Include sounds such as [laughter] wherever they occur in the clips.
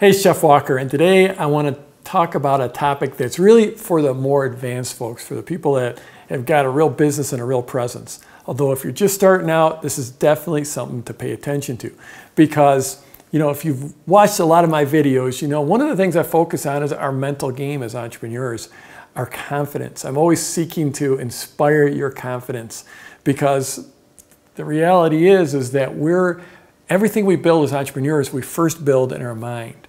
Hey, Jeff Walker, and today I want to talk about a topic that's really for the more advanced folks, for the people that have got a real business and a real presence. Although if you're just starting out, this is definitely something to pay attention to because you know, if you've watched a lot of my videos, you know, one of the things I focus on is our mental game as entrepreneurs, our confidence. I'm always seeking to inspire your confidence because the reality is, is that we're, everything we build as entrepreneurs, we first build in our mind.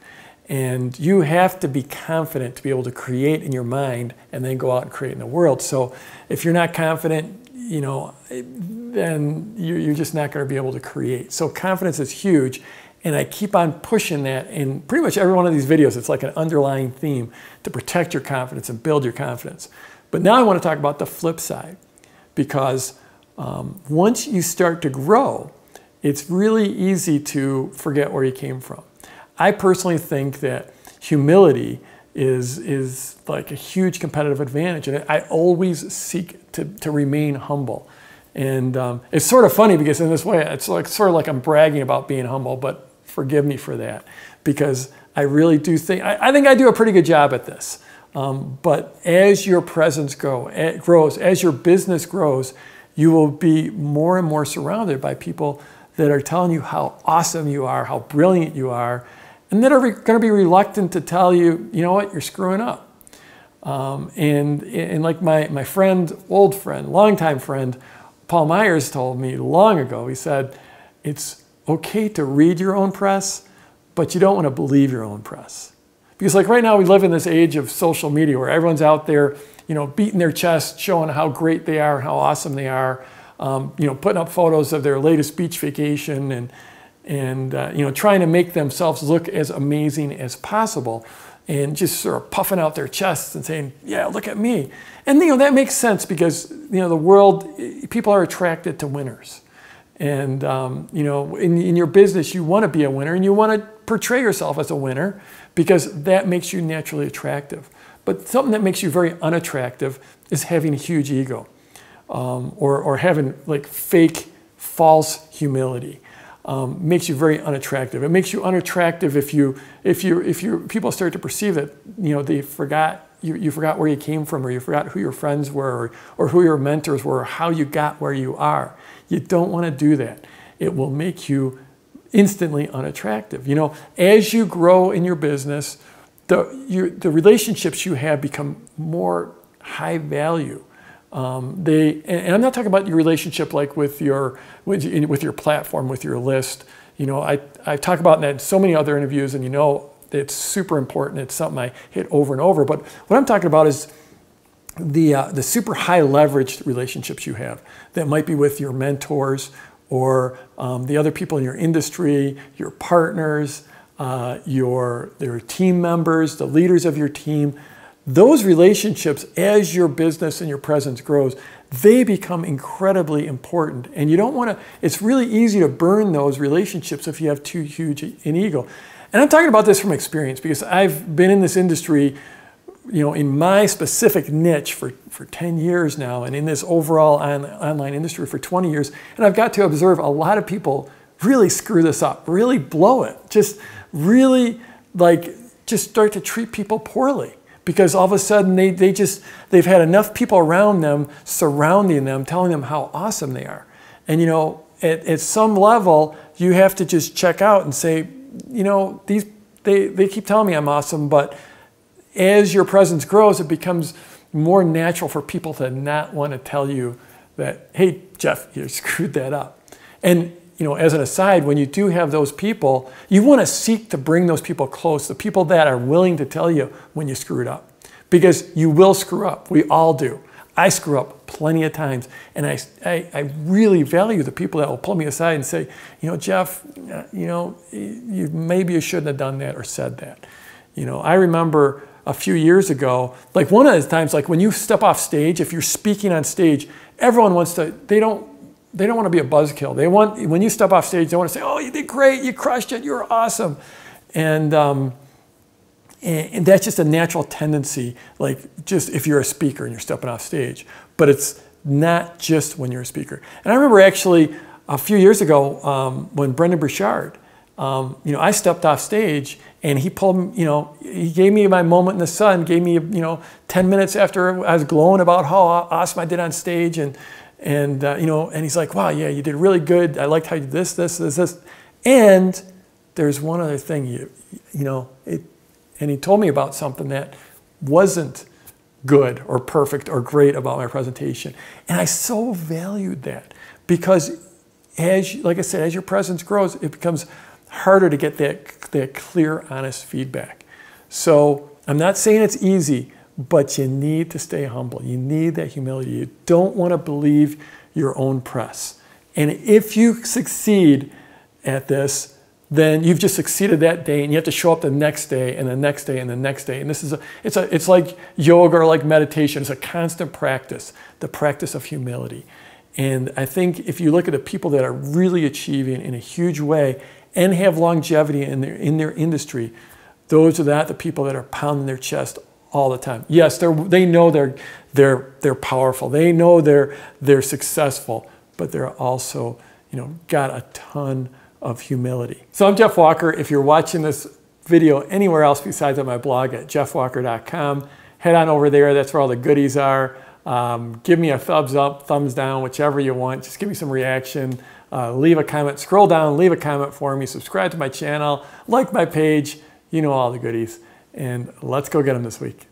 And you have to be confident to be able to create in your mind and then go out and create in the world. So if you're not confident, you know, then you're just not going to be able to create. So confidence is huge. And I keep on pushing that in pretty much every one of these videos. It's like an underlying theme to protect your confidence and build your confidence. But now I want to talk about the flip side because um, once you start to grow, it's really easy to forget where you came from. I personally think that humility is, is like a huge competitive advantage. And I always seek to, to remain humble. And um, it's sort of funny because in this way, it's like sort of like I'm bragging about being humble, but forgive me for that because I really do think, I, I think I do a pretty good job at this. Um, but as your presence grow, grows, as your business grows, you will be more and more surrounded by people that are telling you how awesome you are, how brilliant you are, and that are going to be reluctant to tell you, you know what, you're screwing up. Um, and, and like my, my friend, old friend, longtime friend, Paul Myers told me long ago, he said, it's okay to read your own press, but you don't want to believe your own press. Because like right now we live in this age of social media where everyone's out there, you know, beating their chest, showing how great they are how awesome they are, um, you know, putting up photos of their latest beach vacation and, and uh, you know, trying to make themselves look as amazing as possible and just sort of puffing out their chests and saying, yeah, look at me. And, you know, that makes sense because, you know, the world, people are attracted to winners. And um, you know, in, in your business, you want to be a winner and you want to portray yourself as a winner because that makes you naturally attractive. But something that makes you very unattractive is having a huge ego um, or, or having like fake, false humility. Um, makes you very unattractive. It makes you unattractive if you, if you, if you, people start to perceive that, you know, they forgot, you, you forgot where you came from or you forgot who your friends were or, or who your mentors were or how you got where you are. You don't want to do that. It will make you instantly unattractive. You know, as you grow in your business, the, your, the relationships you have become more high value. Um, they, and I'm not talking about your relationship like with your, with, with your platform, with your list. You know, I, I talk about that in so many other interviews and you know, it's super important. It's something I hit over and over. But what I'm talking about is the, uh, the super high leveraged relationships you have that might be with your mentors or um, the other people in your industry, your partners, uh, your, your team members, the leaders of your team. Those relationships, as your business and your presence grows, they become incredibly important. And you don't want to, it's really easy to burn those relationships if you have too huge an ego. And I'm talking about this from experience because I've been in this industry you know, in my specific niche for, for 10 years now and in this overall on, online industry for 20 years, and I've got to observe a lot of people really screw this up, really blow it, just really like just start to treat people poorly because all of a sudden they, they just, they've had enough people around them surrounding them, telling them how awesome they are. And you know, at, at some level, you have to just check out and say, you know, these, they, they keep telling me I'm awesome, but as your presence grows, it becomes more natural for people to not want to tell you that, hey, Jeff, you [laughs] screwed that up. And you know, as an aside, when you do have those people, you want to seek to bring those people close, the people that are willing to tell you when you screwed up. Because you will screw up. We all do. I screw up plenty of times. And I, I, I, really value the people that will pull me aside and say, you know, Jeff, uh, you know, you, maybe you shouldn't have done that or said that. You know, I remember a few years ago, like one of the times, like when you step off stage, if you're speaking on stage, everyone wants to, they don't, they don't want to be a buzzkill. They want, when you step off stage, they want to say, oh, you did great, you crushed it, you were awesome. And, um, and, and that's just a natural tendency, like just if you're a speaker and you're stepping off stage. But it's not just when you're a speaker. And I remember actually a few years ago um, when Brendon Burchard, um, you know, I stepped off stage And he pulled, you know, he gave me my moment in the sun, gave me, you know, 10 minutes after I was glowing about how awesome I did on stage. And, and uh, you know, and he's like, wow, yeah, you did really good. I liked how you did this, this, this, this. And there's one other thing, you, you know, it, and he told me about something that wasn't good or perfect or great about my presentation. And I so valued that because as, like I said, as your presence grows, it becomes harder to get that, that clear, honest feedback. So I'm not saying it's easy, but you need to stay humble. You need that humility. You don't want to believe your own press. And if you succeed at this, then you've just succeeded that day and you have to show up the next day and the next day and the next day. And this is a, it's a, it's like yoga or like meditation. It's a constant practice, the practice of humility. And I think if you look at the people that are really achieving in a huge way and have longevity in their, in their industry, those are that the people that are pounding their chest all the time. Yes, they're, they know they're, they're, they're powerful. They know they're, they're successful, but they're also, you know, got a ton of humility. So I'm Jeff Walker. If you're watching this video anywhere else besides on my blog at jeffwalker.com, head on over there. That's where all the goodies are. Um, give me a thumbs up, thumbs down, whichever you want. Just give me some reaction. Uh, leave a comment. Scroll down, leave a comment for me. Subscribe to my channel, like my page. You know all the goodies. And let's go get them this week.